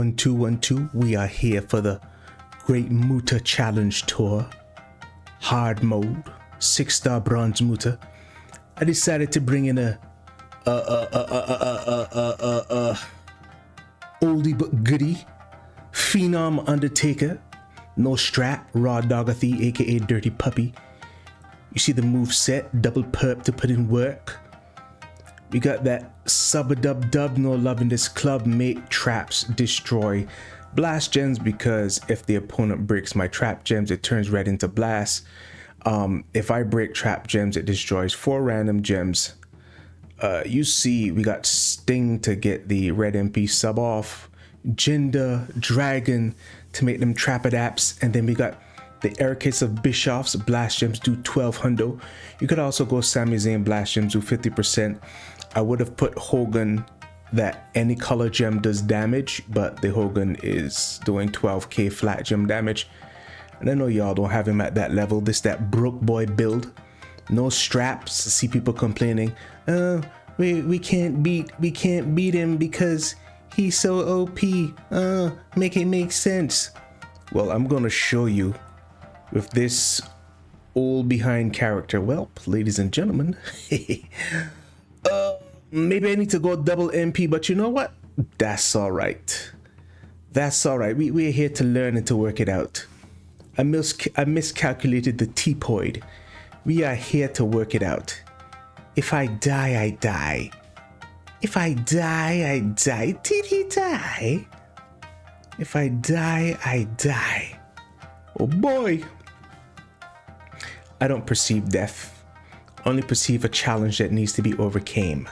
One two one two. We are here for the Great Muta Challenge Tour. Hard mode, six star bronze Muta. I decided to bring in a a a a a a a a, a oldie but goodie, phenom Undertaker. No strap, raw dogathy, aka Dirty Puppy. You see the move set, double perp to put in work. We got that sub a dub dub, no love in this club, make traps destroy. Blast gems because if the opponent breaks my trap gems, it turns red into blast. Um, if I break trap gems, it destroys four random gems. Uh, you see, we got Sting to get the red MP sub off, Jinder, Dragon to make them trap adapts, and then we got the air case of Bischoff's Blast Gems do 12 hundo. You could also go Sami Zayn Blast Gems do 50%. I would have put Hogan that any color gem does damage, but the Hogan is doing 12k flat gem damage. And I know y'all don't have him at that level. This that Brook Boy build. No straps. See people complaining. Uh, we we can't beat we can't beat him because he's so OP. Uh, make it make sense. Well, I'm gonna show you with this old behind character. Well, ladies and gentlemen. uh, maybe I need to go double MP, but you know what? That's all right. That's all right. We, we're here to learn and to work it out. I, mis I miscalculated the T-poid. We are here to work it out. If I die, I die. If I die, I die. Did he die? If I die, I die. Oh boy. I don't perceive death, only perceive a challenge that needs to be overcame.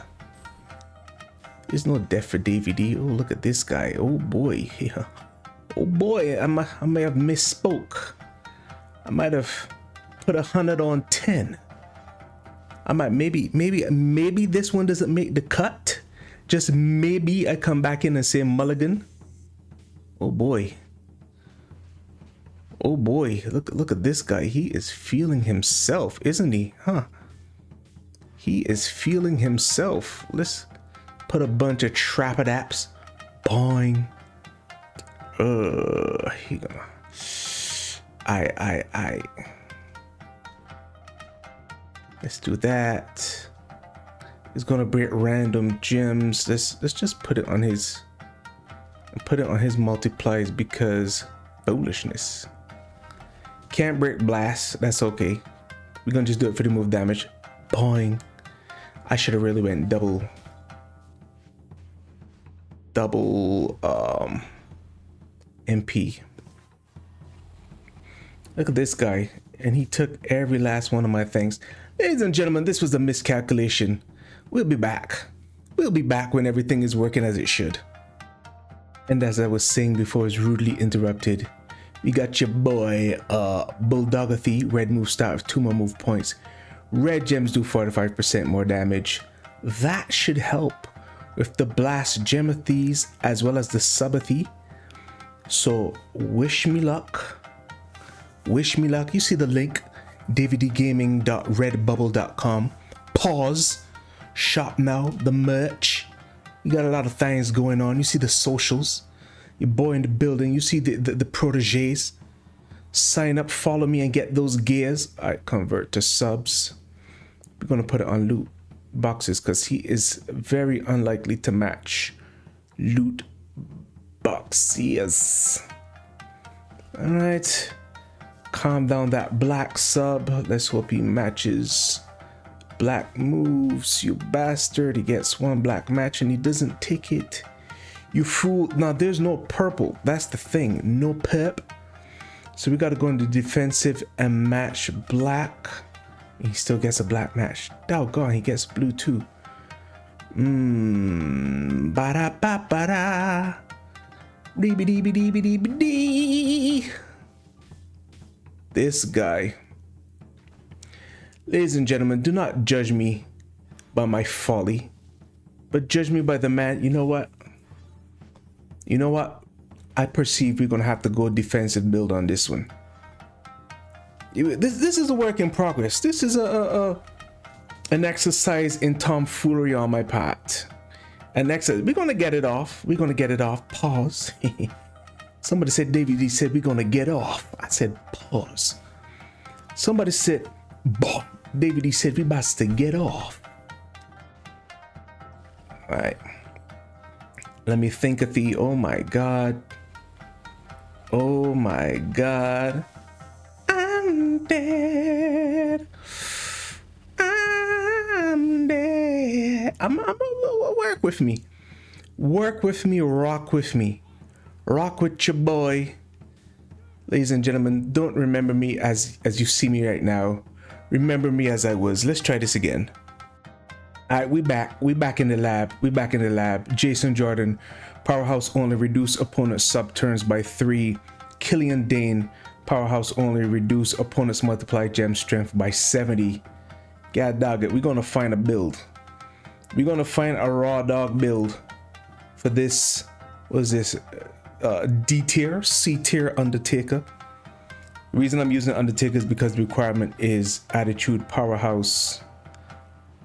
There's no death for DVD. Oh, look at this guy. Oh boy. Yeah. Oh boy, I might, I may have misspoke. I might have put a hundred on 10. I might maybe, maybe, maybe this one doesn't make the cut. Just maybe I come back in and say mulligan. Oh boy. Oh boy, look look at this guy. He is feeling himself, isn't he? Huh? He is feeling himself. Let's put a bunch of trap adapts. Boing. Uh, he gonna. I I I. Let's do that. He's gonna break random gems. Let's let's just put it on his. Put it on his multiplies because foolishness. Can't break blast. That's okay. We're gonna just do it for the move damage. Boing. I should have really went double. Double um MP. Look at this guy. And he took every last one of my things. Ladies and gentlemen, this was a miscalculation. We'll be back. We'll be back when everything is working as it should. And as I was saying before, was rudely interrupted. We got your boy, uh, Bulldogathy, red move start of two more move points. Red gems do 45% more damage. That should help with the blast gemathies as well as the subathy. So wish me luck. Wish me luck. You see the link, dvdgaming.redbubble.com. Pause. Shop now. The merch. You got a lot of things going on. You see the socials your boy in the building. You see the, the, the proteges. Sign up, follow me, and get those gears. I right, convert to subs. We're gonna put it on loot boxes because he is very unlikely to match loot boxes. All right, calm down that black sub. Let's hope he matches black moves. You bastard! He gets one black match and he doesn't take it. You fool. Now, there's no purple. That's the thing. No pep. So we got to go into defensive and match black. He still gets a black match. Doggone, he gets blue too. Mmm. Ba da ba ba da. Dee dee. This guy. Ladies and gentlemen, do not judge me by my folly, but judge me by the man. You know what? You know what? I perceive we're going to have to go defensive build on this one. This, this is a work in progress. This is a, a, a an exercise in tomfoolery on my part. And next, we're gonna get it off. We're gonna get it off. Pause. Somebody said, David, he said, we're gonna get off. I said, pause. Somebody said, Boh. David, he said, we about to get off. All right. Let me think of the, oh my God. Oh my God. Dead. I'm dead. I'm, I'm, work with me. Work with me, rock with me. Rock with your boy. Ladies and gentlemen, don't remember me as as you see me right now. Remember me as I was. Let's try this again. All right, we back. We back in the lab. We back in the lab. Jason Jordan, powerhouse only reduce opponent sub turns by three. Killian Dain, powerhouse only reduce opponent's multiply gem strength by 70. God dog it. We're gonna find a build. We're gonna find a raw dog build for this. What is this? Uh, D tier, C tier Undertaker. The reason I'm using Undertaker is because the requirement is Attitude Powerhouse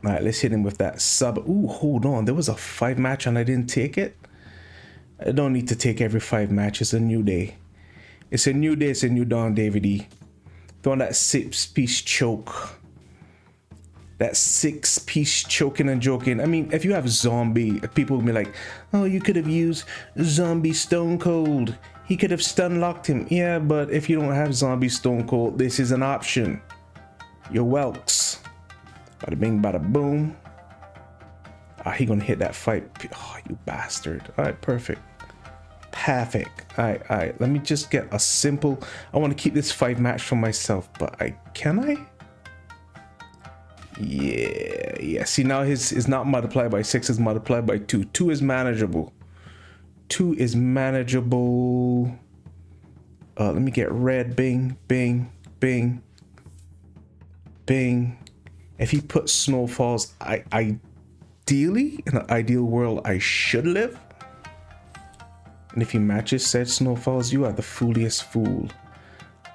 all right, let's hit him with that sub. Ooh, hold on. There was a five match and I didn't take it. I don't need to take every five matches. A new day. It's a new day. It's a new dawn, David E. Throwing that six piece choke. That six piece choking and joking. I mean, if you have zombie, people will be like, oh, you could have used zombie stone cold. He could have stun locked him. Yeah, but if you don't have zombie stone cold, this is an option. Your Welks. Bada bing, bada boom. Ah, he gonna hit that fight. Oh, you bastard. All right, perfect. Perfect. All right, all right. Let me just get a simple. I want to keep this five match for myself, but I can I? Yeah, yeah. See now his is not multiplied by six, is multiplied by two. Two is manageable. Two is manageable. Uh, let me get red. Bing, bing, bing, bing, if he puts snowfalls, I ideally in an ideal world I should live. And if he matches said snowfalls, you are the fooliest fool.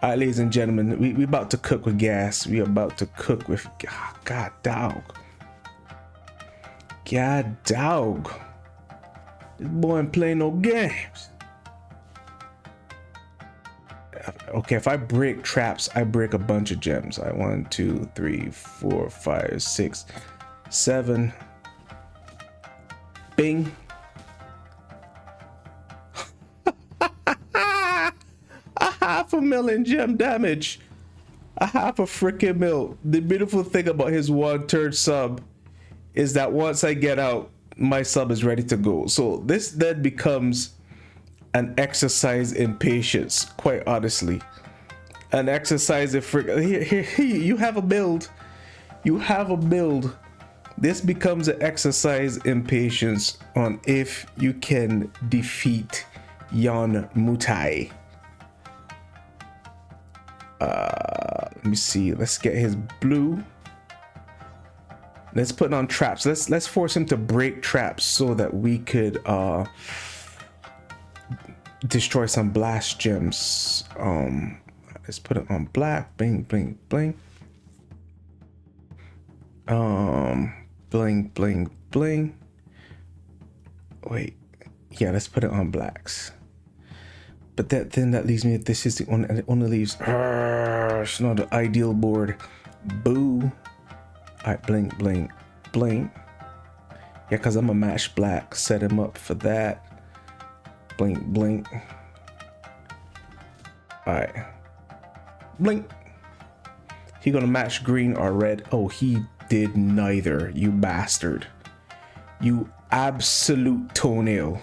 All right, ladies and gentlemen, we we about to cook with gas. We about to cook with God, God dog. God dog. This boy ain't playing no games okay, if I break traps, I break a bunch of gems. I one, two, three, four, five, six, seven. Bing. Half a million gem damage. A half a freaking mil. The beautiful thing about his one third sub is that once I get out, my sub is ready to go. So this then becomes an exercise in patience, quite honestly. An exercise in frick. Here, here, here, you have a build. You have a build. This becomes an exercise in patience on if you can defeat Yon Mutai. Uh, let me see. Let's get his blue. Let's put on traps. Let's let's force him to break traps so that we could uh destroy some blast gems. Um, let's put it on black. Bling, bling, bling. Um, bling, bling, bling. Wait, yeah, let's put it on blacks. But that then that leaves me. This is the one. and It only leaves. It's not the ideal board. Boo. All right, blink, blink, blink. Yeah, cause I'm a match black. Set him up for that. Blink, blink. Alright. Blink. He gonna match green or red? Oh, he did neither, you bastard. You absolute toenail.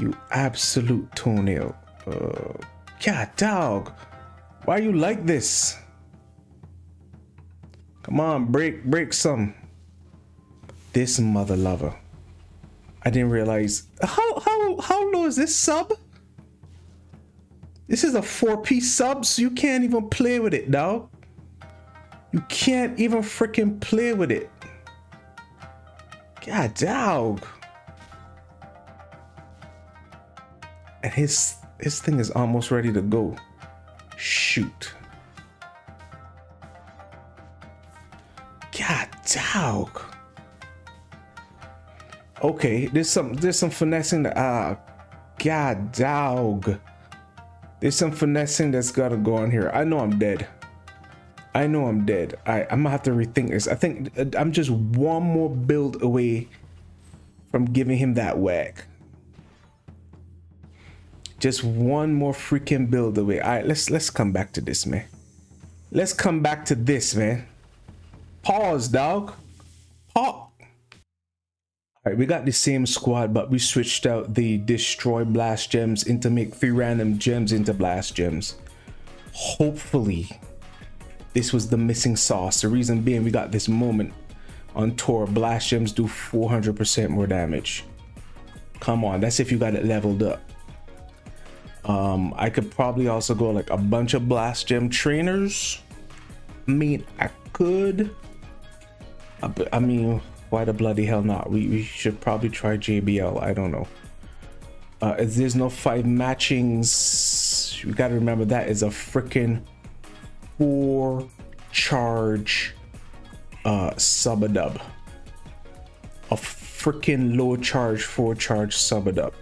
You absolute toenail. Uh, God, dog. Why you like this? Come on, break, break some. This mother lover. I didn't realize. How, how, how low is this sub? This is a four piece sub, so you can't even play with it, dog. You can't even freaking play with it. God, dog. And his his thing is almost ready to go. Shoot. God, dog. Okay, there's some there's some finessing that ah god dog. There's some finessing that's gotta go on here. I know I'm dead. I know I'm dead. I, I'm gonna have to rethink this. I think uh, I'm just one more build away from giving him that whack. Just one more freaking build away. All right, let's let's come back to this, man. Let's come back to this, man. Pause, dog. Pause. All right, we got the same squad, but we switched out the destroy blast gems into make three random gems into blast gems. Hopefully, this was the missing sauce. The reason being, we got this moment on tour. Blast gems do 400% more damage. Come on, that's if you got it leveled up. Um, I could probably also go like a bunch of blast gem trainers. I mean, I could. I mean, why the bloody hell not? We, we should probably try JBL. I don't know. Uh, there's no five matchings. You gotta remember that is a freaking four charge uh, sub a dub. A freaking low charge four charge sub a dub.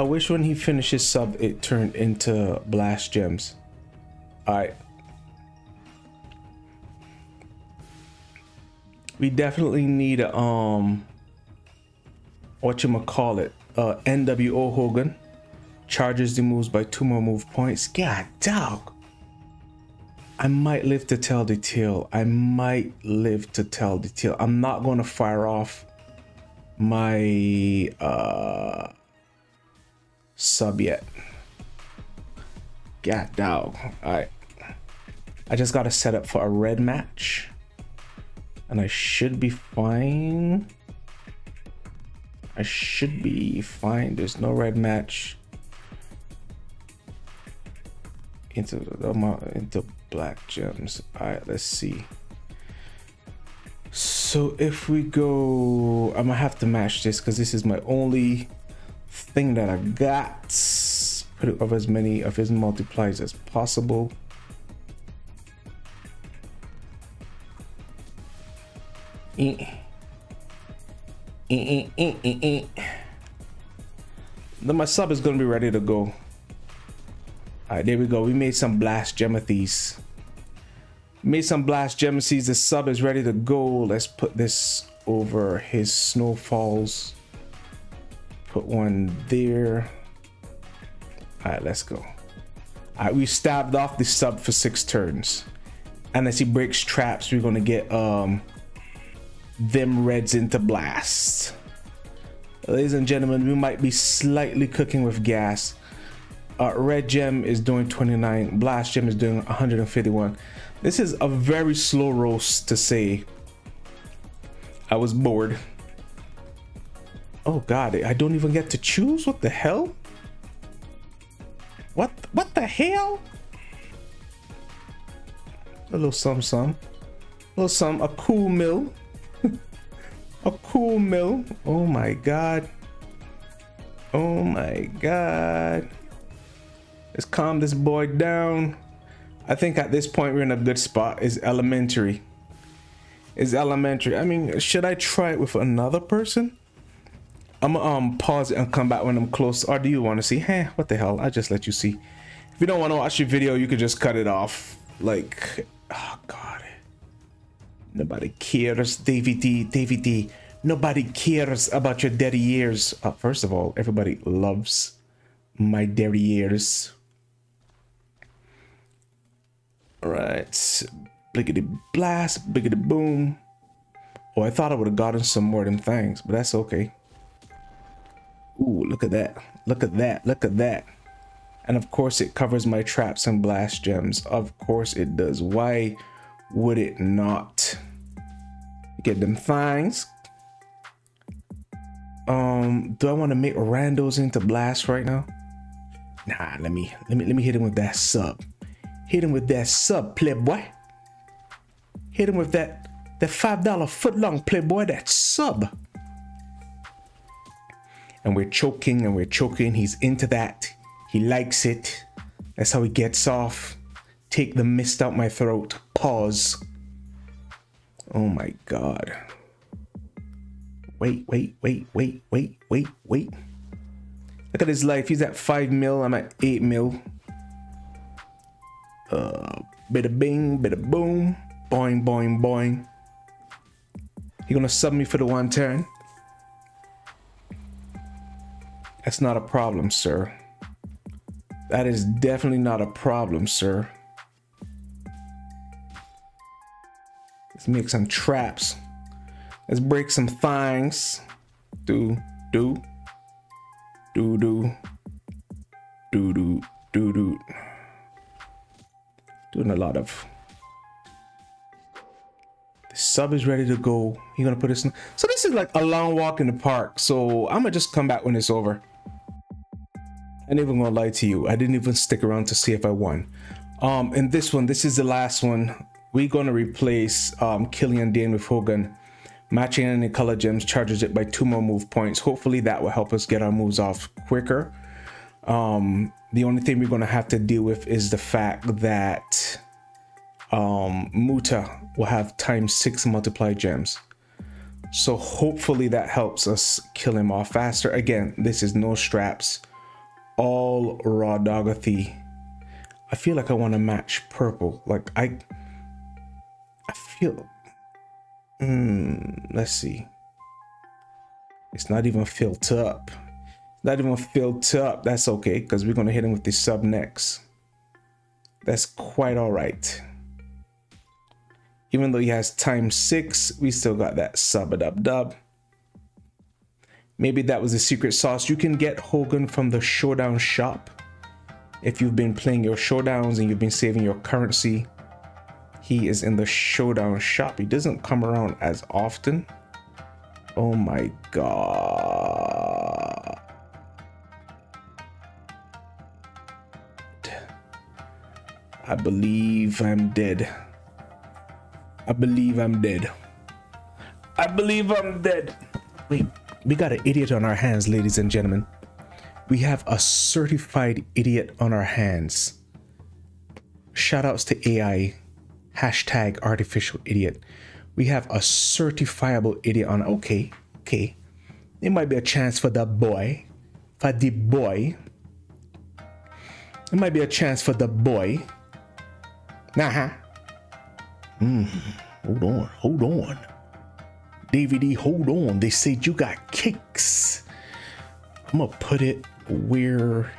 I wish when he finishes sub it turned into blast gems. Alright. We definitely need a um what you call it uh NWO Hogan charges the moves by two more move points. God dog. I might live to tell the tale. I might live to tell the tale. I'm not gonna fire off my uh sub yet. God dog. Alright. I just gotta set up for a red match and I should be fine. I should be fine. There's no red match into into black gems. All right, let's see. So if we go, I'm gonna have to match this because this is my only thing that I got. Put of as many of his multiplies as possible. Then my sub is gonna be ready to go. All right, there we go. We made some blast gemathies. Made some blast gemathies. The sub is ready to go. Let's put this over his snowfalls. Put one there. All right, let's go. We stabbed off the sub for six turns. And as he breaks traps, we're gonna get um them reds into blast. Ladies and gentlemen, we might be slightly cooking with gas. Uh, red gem is doing 29, blast gem is doing 151. This is a very slow roast to say. I was bored. Oh god, I don't even get to choose? What the hell? What what the hell? A little some some. A little some, a cool mill. A cool mill. Oh my god. Oh my god. Let's calm this boy down. I think at this point we're in a good spot. Is elementary. Is elementary. I mean, should I try it with another person? I'm gonna um pause it and come back when I'm close. Or do you want to see? Hey, what the hell? I just let you see. If you don't want to watch your video, you could just cut it off. Like, oh god. Nobody cares, DVD, DVD. Nobody cares about your dirty ears. Uh, first of all, everybody loves my dirty ears. All right, blickety blast, blickety boom. Oh, I thought I would have gotten some more than things, but that's okay. Ooh, look at that. Look at that. Look at that. And of course, it covers my traps and blast gems. Of course it does. Why would it not? Get them things. Um, do I want to make randos into blast right now? Nah, let me let me let me hit him with that sub. Hit him with that sub, playboy. Hit him with that that five dollar foot long playboy, that sub. And we're choking and we're choking. He's into that. He likes it. That's how he gets off. Take the mist out my throat. Pause. Oh my god. Wait, wait, wait, wait, wait, wait, wait. Look at his life. He's at 5 mil. I'm at 8 mil. Uh, of bing, of boom. Boing, boing, boing. You gonna sub me for the one turn? That's not a problem, sir. That is definitely not a problem, sir. Let's make some traps. Let's break some things. Do, do, do, do, do, do, do, do. Doing a lot of. The sub is ready to go. You're gonna put this in. So this is like a long walk in the park. So I'm gonna just come back when it's over. I ain't even gonna lie to you. I didn't even stick around to see if I won. Um, and this one, this is the last one. We're gonna replace um, Killian Dain with Hogan. Matching any color gems charges it by two more move points. Hopefully that will help us get our moves off quicker. Um, the only thing we're gonna have to deal with is the fact that um, Muta will have times six multiply gems. So hopefully that helps us kill him off faster. Again, this is no straps all raw Doggerthy. I feel like I want to match purple. Like I, I feel. Hmm. Let's see. It's not even filled up. Not even filled up. That's okay because we're gonna hit him with the sub next. That's quite all right. Even though he has time six, we still got that sub a dub dub. Maybe that was the secret sauce. You can get Hogan from the Showdown shop. If you've been playing your Showdowns and you've been saving your currency, he is in the Showdown shop. He doesn't come around as often. Oh my god. I believe I'm dead. I believe I'm dead. I believe I'm dead. Wait, we got an idiot on our hands, ladies and gentlemen. We have a certified idiot on our hands. Shoutouts to AI. Hashtag artificial idiot. We have a certifiable idiot on. Okay, okay. It might be a chance for the boy. For the boy. It might be a chance for the boy. Nah. huh. Hmm. Hold on. Hold on. DVD, hold on. They said you got kicks. I'm gonna put it where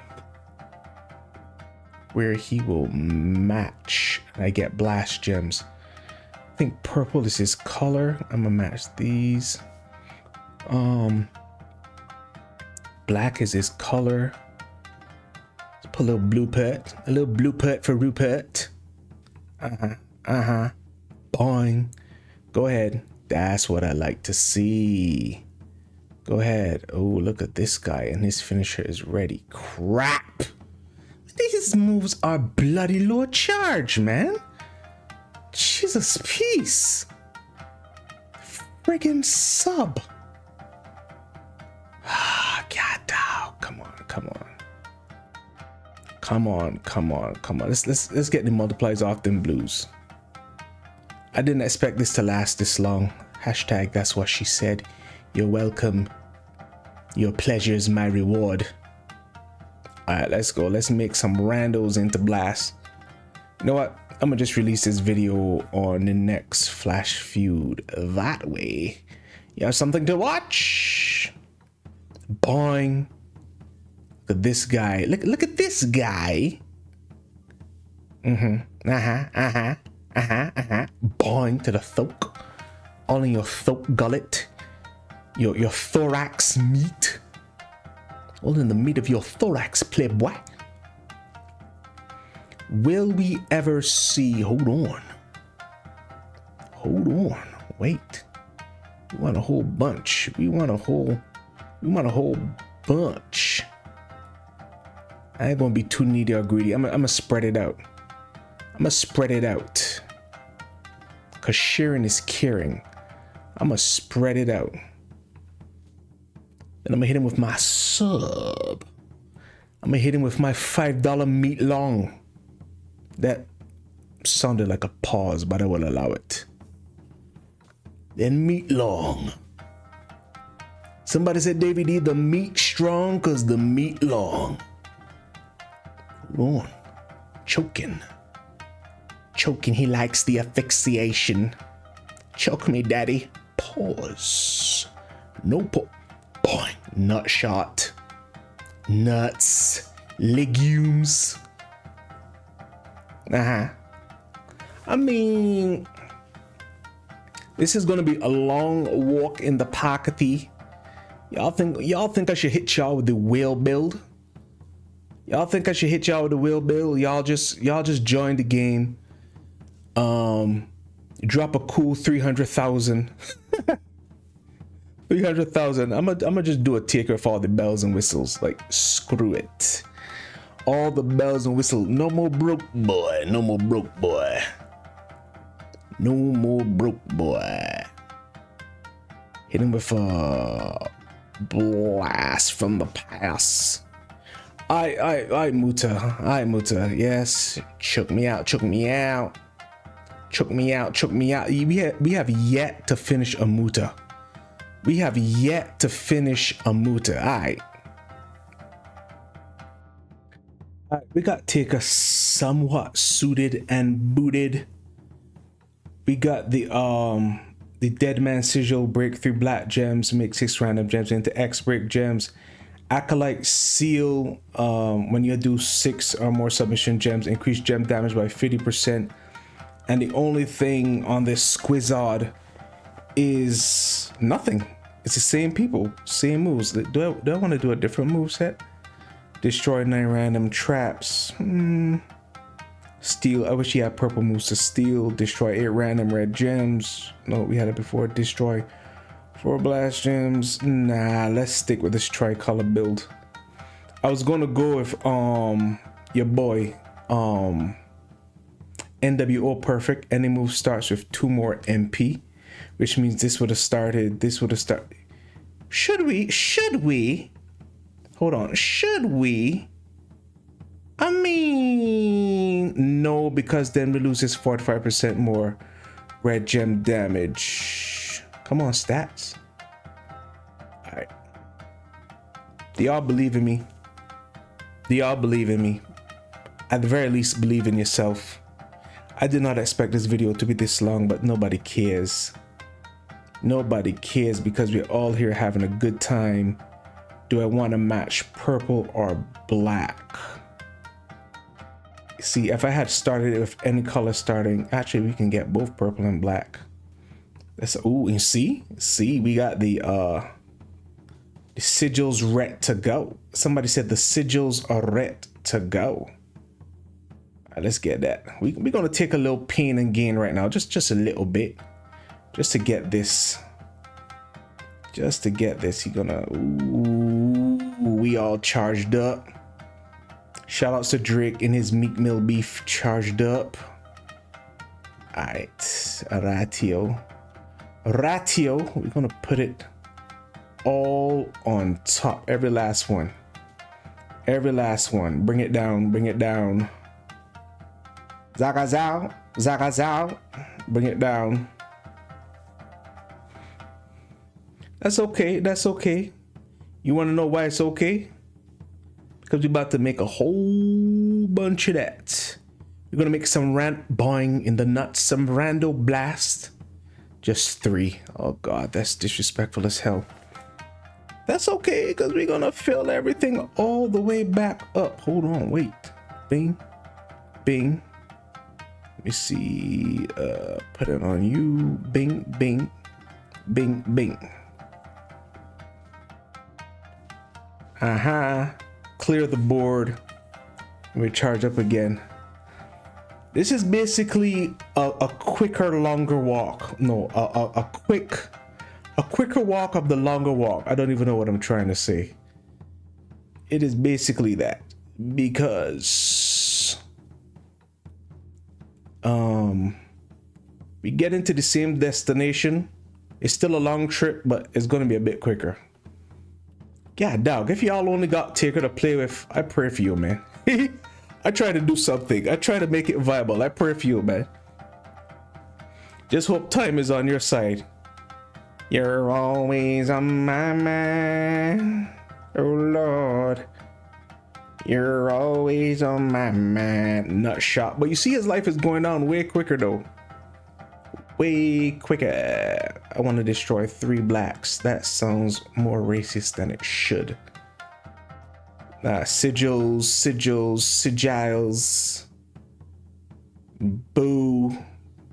where he will match. I get blast gems. I think purple is his color. I'm gonna match these. Um black is his color. Let's put a little blue pet. A little blue pet for Rupert. Uh-huh. Uh-huh. Boing. Go ahead. That's what I like to see. Go ahead. Oh, look at this guy, and his finisher is ready. Crap! These moves are bloody low charge, man. Jesus, peace. Friggin' sub. Ah, God, oh, come on, come on. Come on, come on, come on. Let's let's let's get the multipliers off them blues. I didn't expect this to last this long. Hashtag that's what she said. You're welcome. Your pleasure is my reward. Alright, let's go. Let's make some randos into blast. You know what? I'm gonna just release this video on the next Flash Feud. That way, you have something to watch. Boing. Look at this guy. Look, look at this guy. Mm-hmm. Uh-huh. Uh-huh. Uh-huh. Uh-huh. Boing to the throat. All in your throat gullet. Your your thorax meat. All in the meat of your thorax, playboy. Will we ever see hold on? Hold on. Wait. We want a whole bunch. We want a whole we want a whole bunch. I ain't gonna be too needy or greedy. I'm gonna spread it out. I'm gonna spread it out. Cause sharing is caring. I'm gonna spread it out. And I'm gonna hit him with my sub. I'm gonna hit him with my $5 meat long. That sounded like a pause, but I will allow it. then meat long. Somebody said, David the meat strong because the meat long. Hold on. Choking. Choking, he likes the asphyxiation. Choke me, daddy. Pause. No pause. Boy, nut shot. Nuts. Legumes. Uh-huh. I mean, this is gonna be a long walk in the pockety. Y'all think y'all think I should hit y'all with the wheel build? Y'all think I should hit y'all with the wheel build? Y'all just y'all just join the game. Um drop a cool 300,000. 300,000. I'm gonna I'm gonna just do a ticker for all the bells and whistles. Like screw it. All the bells and whistles. No more broke boy. No more broke boy. No more broke boy. Hit him with a blast from the past. I, I, I, Muta. I, Muta. Yes. Choke me out. Choke me out. Choke me out. Choke me out. We have, we have yet to finish a Muta. We have yet to finish a Muta. All right. All right, we got take a somewhat suited and booted we got the um the Dead Man Sigil Breakthrough Black Gems, make six random gems into X Break Gems. Acolyte Seal, um, when you do six or more submission gems, increase gem damage by 50%. And the only thing on this Squizzard is nothing. It's the same people, same moves. Do I, do I want to do a different move set? Destroy nine random traps. Hmm. Steal. I wish he had purple moves to steal, destroy eight random red gems. No, we had it before. Destroy four blast gems. Nah, let's stick with this tricolor build. I was gonna go with um your boy um NWO perfect. Any move starts with two more MP, which means this would have started. This would have started. Should we? Should we? Hold on. Should we? I mean, no, because then we lose his 45% more red gem damage. Come on, stats. All right. Do y'all believe in me? Do y'all believe in me? At the very least, believe in yourself. I did not expect this video to be this long, but nobody cares. Nobody cares because we're all here having a good time. Do I want to match purple or black? see if I had started it with any color starting, actually we can get both purple and black. That's ooh, and see, see, we got the uh the sigils red to go. Somebody said the sigils are red to go. Right, let's get that. We, we're gonna take a little pain and gain right now, just just a little bit, just to get this. Just to get this, you're gonna. We all charged up. Shout outs to Drake and his Meek Mill beef charged up. Alright, ratio. Ratio, we're gonna put it all on top. Every last one. Every last one. Bring it down, bring it down. Zagazao, Zagazao. Bring it down. That's okay, that's okay. You wanna know why it's okay? because we're about to make a whole bunch of that. We're gonna make some rant boing in the nuts, some rando blast. Just three. Oh god, that's disrespectful as hell. That's okay, because we're gonna fill everything all the way back up. Hold on, wait. Bing, bing. Let me see. Uh, put it on you. Bing, bing, bing, bing. Uh huh clear the board, and we charge up again. This is basically a, a quicker, longer walk. No, a, a, a quick, a quicker walk of the longer walk. I don't even know what I'm trying to say. It is basically that because um we get into the same destination. It's still a long trip, but it's going to be a bit quicker. Yeah, dog, if y'all only got Taker to play with, I pray for you, man. I try to do something. I try to make it viable. I pray for you, man. Just hope time is on your side. You're always on my mind. Oh Lord. You're always on my mind. Nut shot. But you see his life is going down way quicker though. Way quicker. I want to destroy three blacks. That sounds more racist than it should. Uh, sigils, sigils, sigils. Boo.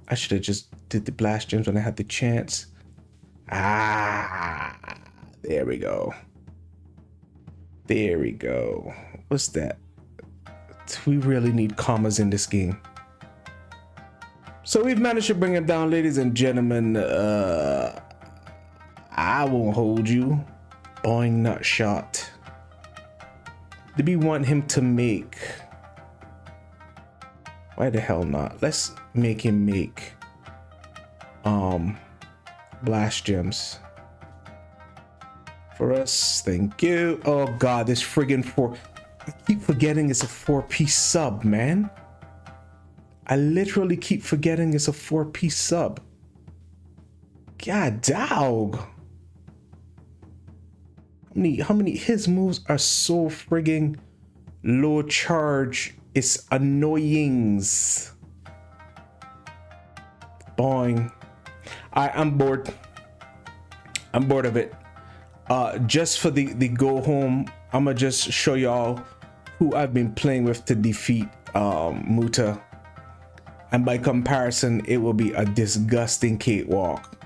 I should have just did the blast gems when I had the chance. Ah, there we go. There we go. What's that? We really need commas in this game. So we've managed to bring it down, ladies and gentlemen. Uh, I won't hold you. Boing nut shot. Did we want him to make? Why the hell not? Let's make him make um blast gems for us. Thank you. Oh god, this friggin' four. I keep forgetting it's a four-piece sub, man. I literally keep forgetting it's a four-piece sub. God dog. How many, how many, his moves are so frigging low charge. It's annoyings. Boing. I, I'm bored. I'm bored of it. Uh, just for the, the go home, I'm gonna just show y'all who I've been playing with to defeat um, Muta. And by comparison, it will be a disgusting cakewalk.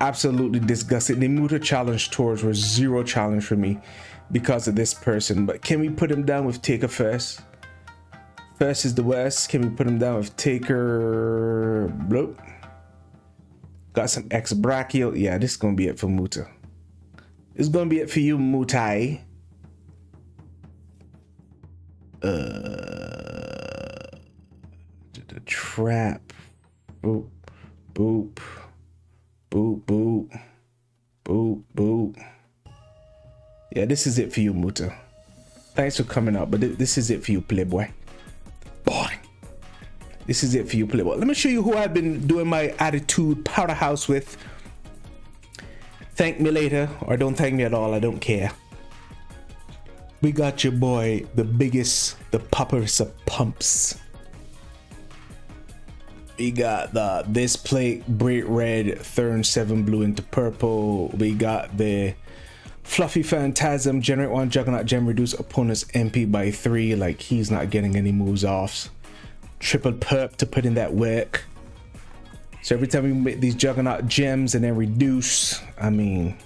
Absolutely disgusting. The Muta challenge tours were zero challenge for me because of this person. But can we put him down with Taker first? First is the West. Can we put him down with Taker? Bloop. Got some X brachial. Yeah, this is gonna be it for Muta. Is gonna be it for you, Mutai. Uh, the trap. Boop, boop, boop, boop, boop, boop. Yeah, this is it for you, Muta. Thanks for coming out, but th this is it for you, Playboy. Boy. This is it for you, Playboy. Let me show you who I've been doing my attitude powerhouse with. Thank me later, or don't thank me at all. I don't care we got your boy, the biggest, the poppers of pumps. We got the this plate bright red, turn seven blue into purple. We got the fluffy phantasm, generate one juggernaut gem, reduce opponent's MP by three. Like he's not getting any moves off. Triple perp to put in that work. So every time we make these juggernaut gems and then reduce, I mean,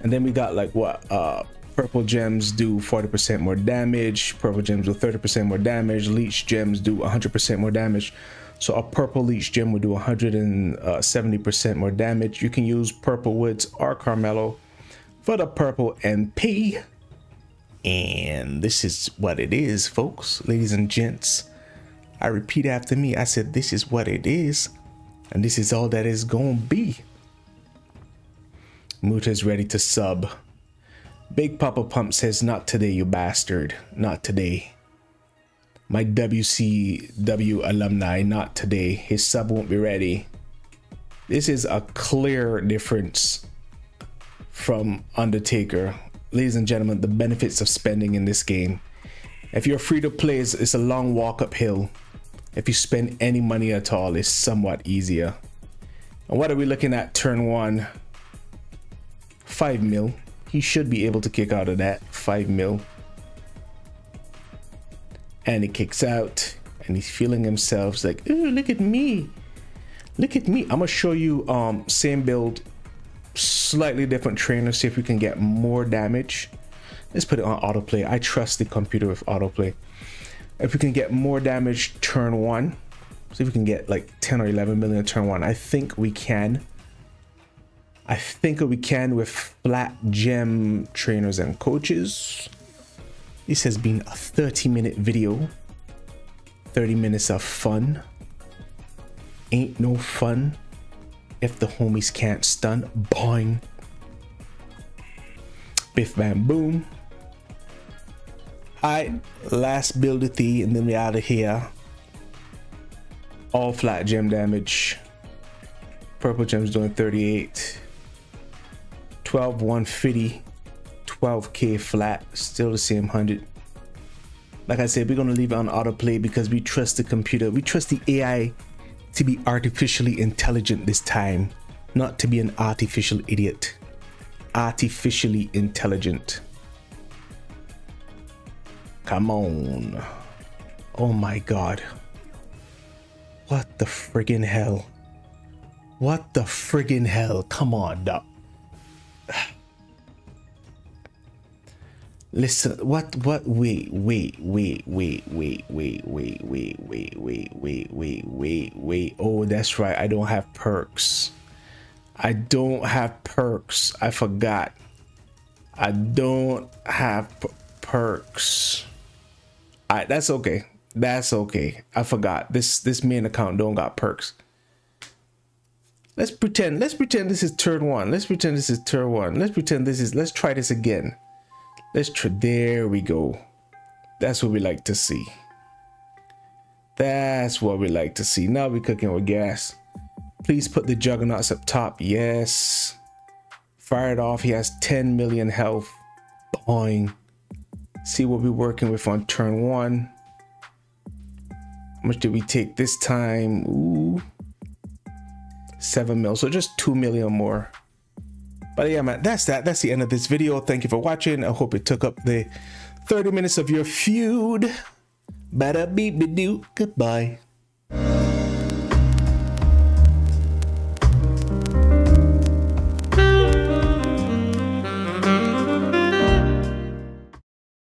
and then we got like what uh Purple gems do 40% more damage. Purple gems do 30% more damage. Leech gems do 100% more damage. So a purple leech gem would do 170% more damage. You can use purple woods or Carmella for the purple MP. And this is what it is, folks, ladies and gents. I repeat after me. I said, this is what it is. And this is all that is to be. Muta is ready to sub. Big Papa Pump says, Not today, you bastard. Not today. My WCW alumni, not today. His sub won't be ready. This is a clear difference from Undertaker. Ladies and gentlemen, the benefits of spending in this game. If you're free to play, it's, it's a long walk uphill. If you spend any money at all, it's somewhat easier. And what are we looking at turn one? Five mil he should be able to kick out of that 5 mil. And he kicks out and he's feeling himself like, ooh, look at me. Look at me. I'm gonna show you um same build, slightly different trainer, see if we can get more damage. Let's put it on autoplay. I trust the computer with autoplay. If we can get more damage turn one, see if we can get like 10 or 11 million turn one. I think we can. I think we can with flat gem trainers and coaches. This has been a 30 minute video. 30 minutes of fun. Ain't no fun if the homies can't stun. Boing. Biff bam boom. Alright, last build of the and then we're out of here. All flat gem damage. Purple gem's doing 38. 12 150 12k flat still the same 100 like i said we're going to leave it on autoplay because we trust the computer we trust the ai to be artificially intelligent this time not to be an artificial idiot artificially intelligent come on oh my god what the friggin hell what the friggin hell come on now Listen, what, what, wait, wait, wait, wait, wait, wait, wait, wait, wait, wait, wait, wait, wait, wait. Oh, that's right. I don't have perks. I don't have perks. I forgot. I don't have perks. I that's okay. That's okay. I forgot. This this main account don't got perks. Let's pretend. Let's pretend this is turn one. Let's pretend this is turn one. Let's pretend this is. Let's try this again. Let's try. There we go. That's what we like to see. That's what we like to see. Now we're cooking with gas. Please put the juggernauts up top. Yes. Fire it off. He has 10 million health. Boing. See what we're working with on turn one. How much did we take this time? Ooh. Seven mil. So just two million more. But yeah, man, that's that. That's the end of this video. Thank you for watching. I hope it took up the 30 minutes of your feud. Bada beep be doo. Goodbye.